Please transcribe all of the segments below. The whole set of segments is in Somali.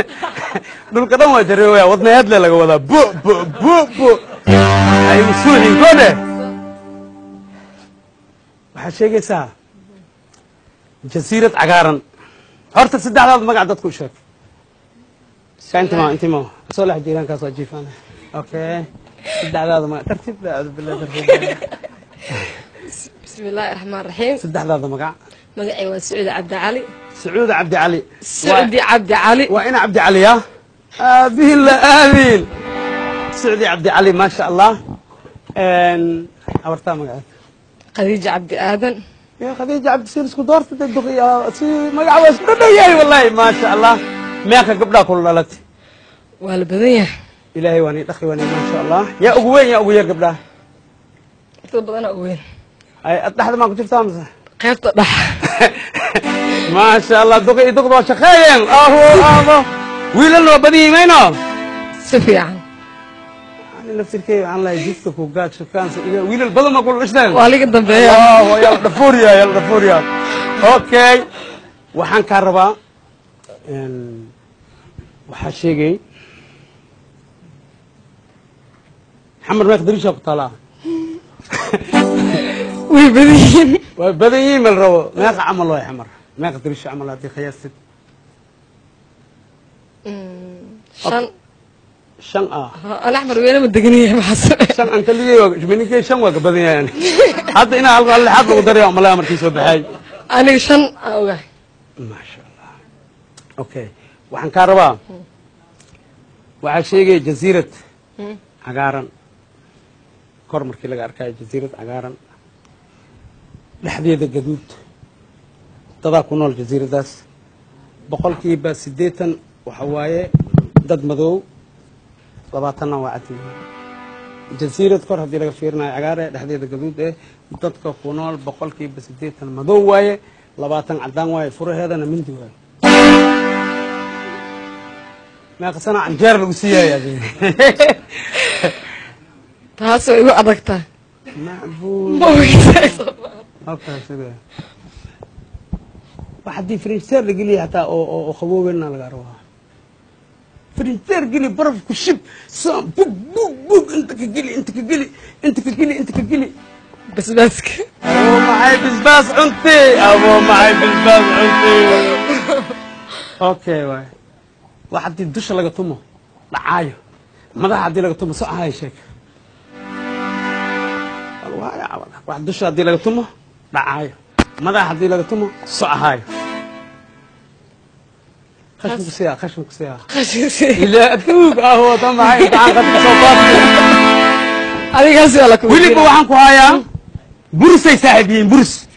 dhulka dhan waa jareewaya wadnaheedle laga wadaa. Bu bu bu bu. Ay usuuxin kone waxaad sheegaysaa jasiirad cagaaran. Horta saddexdaad magac dadku u sheeg. Intima intimo. Soo lex jiiraankaas waa jiifaan okay saddexdaada magac. Tartiib aad bilaa tartiib bismi illaahi raxmaan raxiim saddexdaada magac. Magacay waa sacuudi cabdi cali sacuuda cabdi cali sacuudi cabdi cali waa ina cabdi cali ya aabihin la aamin sacuudi cabdi cali ma sha allah abartaa magaceed khadiija cabdi aadan يا خديجة عبد السير اسكو دورت تدق يا سي مقع واسكو دقيقي والله ما شاء الله مياك قبلها كل لالتي waa la badan yahay إلهي واني دخي واني ما شاء الله يا أقوين يا أقوير قبلها dad badana u weyn أي أتحد ما كنت تامسة qaybta maasha allah duqi iyo duqda waa shaqeeyeen ahu aho wiilalna waa badan yihiin mayno si fiican naftirkey waxaan lahay jidka ku gaadhka kaansa iyo wiilal badan ma ku dhishteen waa liga dambeeya. Yaa la dhafuuriya yaa la dhafuuriya okay. Waxaan kaa rabaa waxaa sheegay maxamed meeq dariishaa ku taalaa? way badan yihiin. Way badan yihiin bal rabo. Meeqa camal way xamar. Meeqa dirisho camal haddii khiyaastid mm, shan shan ah. An axmar weela ma degan yahay maxaas shan an kaligay waa jumaninkay shan waa ka badan yahay hadda inaa halka alle xad lagu daraya malaya markii soo baxay. Aniga shan ah, aa ogahay maasha allah okay waxaan kaa rabaa. Waxaa sheegaya jaziirad mm. cagaaran. Kor markii laga arkaayo jaziirad cagaaran dhexdeeda gaduud dadaa ku nool jasiiradaas. Boqolkiiba siddeetan waxa waaye dad madow labaatanna waa cad yihiin jasiirad kor haddii laga fiirinayo cagaare dhexdeeda gaduud eh dadka ku nool boqolkiiba siddeetan madow waaye labaatan caddaan waaye furaheedana mindi waaye. Meeqa sana canjeer lagu siiyaya taas way igu adagtaa macbuud ma ogeysaa halkaa sida wax haddii frinjeer la geliya hataa oo oo oo qaboobena laga rabaa frinjeer geli baraf ku shib saan bug bug bug inta ka geli inta ka geli inta ka geli inta ka geli basbaaska aboo maxay bisbaas cunti aboo maxay bisbaas cunti okay waay wax haddii dusha laga tumo dhacaayo madaxa haddii laga tumo so waaya cabal. wax dusha haddii laga tumo dhacaayo madax haddii laga tumo socahaayo خشمك سياق خشمك سياق خشمك سياق لا توق اهو طمع انت عن قد صوبات اديك اسئله لك ولي بو وحان كوهايا برس اي صاحبين برس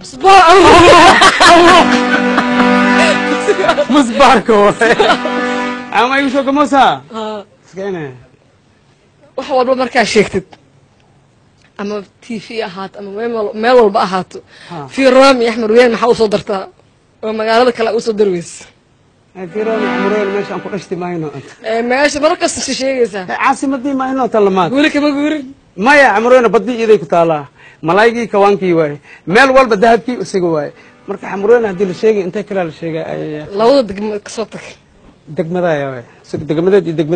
مصبار الله الله مصبار كوهايا اما يوسف موسى آه سكينه وحوال مركز شيكتت ama t v ahaato ama meel wal- meel walba ahaato Ha. fi rom iyo axmed weyne maxaa u soo dartaa? Oo magaalada kale u soo darweysa meesha mar kasta si sheegaysaa caasimadii mayno tan lamaad guuli kama guurin. Maya xamureyne badii iday ku taalaa malaygii kawaankii waaye. Meel walba dahabkii isaga waaye. Marka xamureyne haddii la sheegay intee kalaa la sheegay labada degmo ka soo tag. degmadaya waaye. Degmadeed iyo degmad